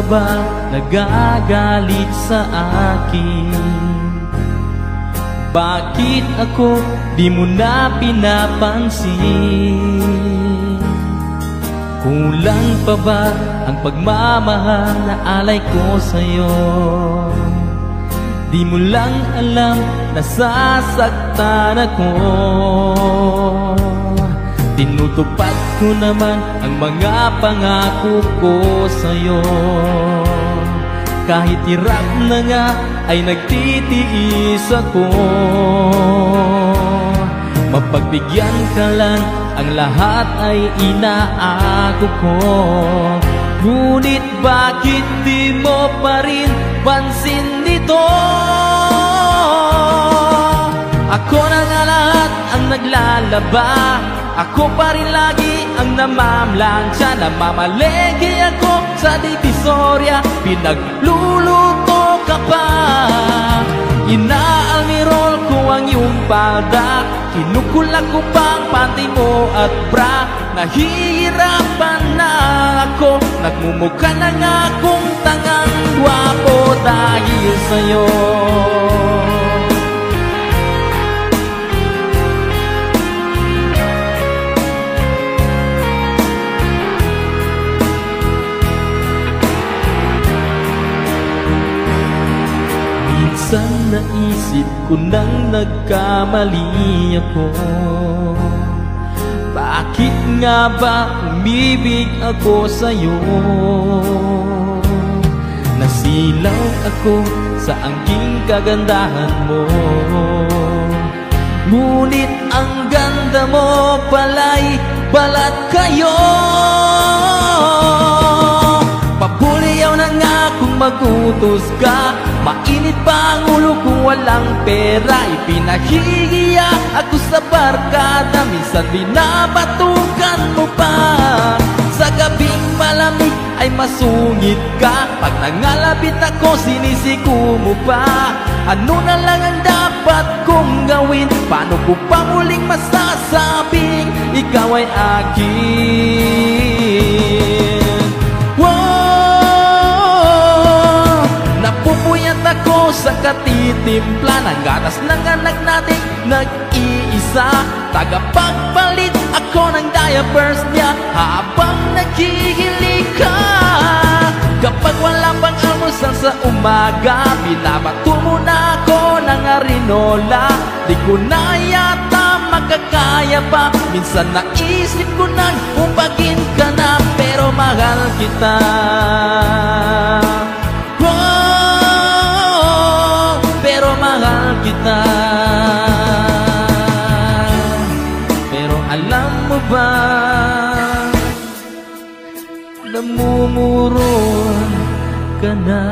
ba nagagalit sa akin? Bakit ako di mo na pinapansin? Kulang pa ba ang pagmamahal na alay ko sa'yo? Di mo lang alam na sasaktan ako Tinutupad ko naman ang mga pangako ko sa'yo. Kahit hirap na nga ay nagtitiis ako. Mapagbigyan ka lang ang lahat ay inaako ko. Ngunit bakit di mo pa rin pansin dito? Ako na nga lahat ang naglalaba Ako pa rin lagi ang namamlansya. Namamalegi ako sa divisoria Pinagluluto ka pa. Inaalmirol ko ang iyong palda. Kinukulak ko pang panty mo at bra. Nahihirapan na ako. Nagmumukha na nga akong tangang gwapo dahil sa'yo Minsan naisip ko nang nagkamali ako. Bakit nga ba umibig ako sa'yo? Nasilaw ako sa angking kagandahan mo. Ngunit ang ganda mo pala'y balat kayo magutos ka. Mainit pa ang ulo kung walang pera. Ipinahihiya ako sa barkada Minsan binabatukan mo pa. Sa gabing malamig ay masungit ka. Pag nangalapit ako sinisiku mo pa. Ano na lang ang dapat kong gawin? Paano ko pa muling masasabing Ikaw ay akin katitimpla Ng gatas ng anak nating nag-iisa Tagapagpalit ako ng diapers niya. Habang naghihilig ka Kapag wala pang almusal sa umaga Binabato mo na ako ng arinola. Di ko na yata makakaya pa. Minsan naisip ko nang umbagin ka na Pero mahal kita Namumuron ka na